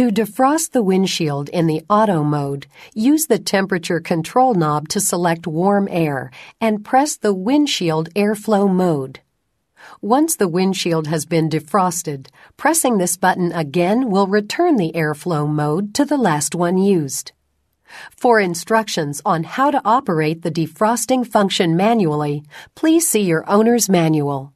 To defrost the windshield in the auto mode, use the temperature control knob to select warm air and press the windshield airflow mode. Once the windshield has been defrosted, pressing this button again will return the airflow mode to the last one used. For instructions on how to operate the defrosting function manually, please see your owner's manual.